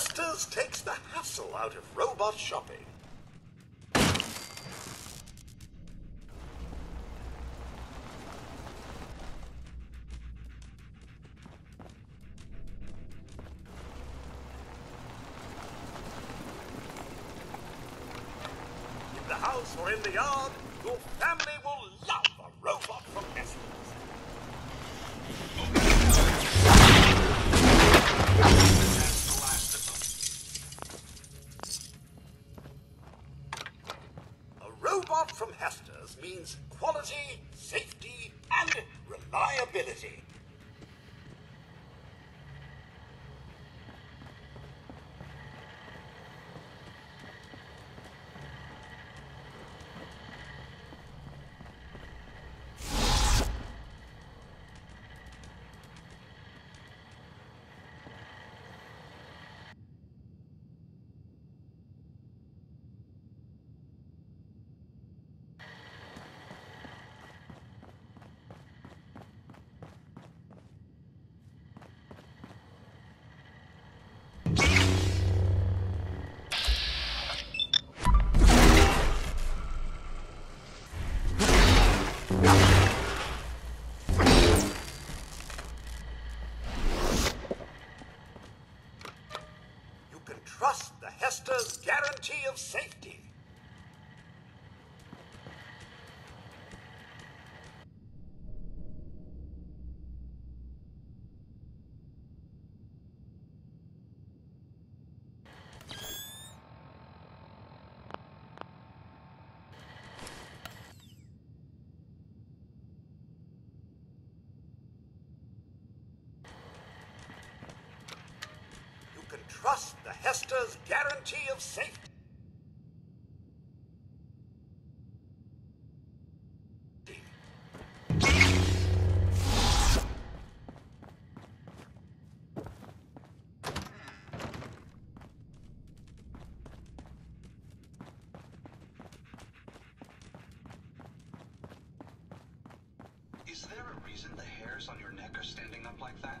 Hester's takes the hassle out of robot shopping. In the house or in the yard, your family A robot from Hester's means quality, safety, and reliability. Trust guarantee of safety. Trust the Hester's guarantee of safety. Is there a reason the hairs on your neck are standing up like that?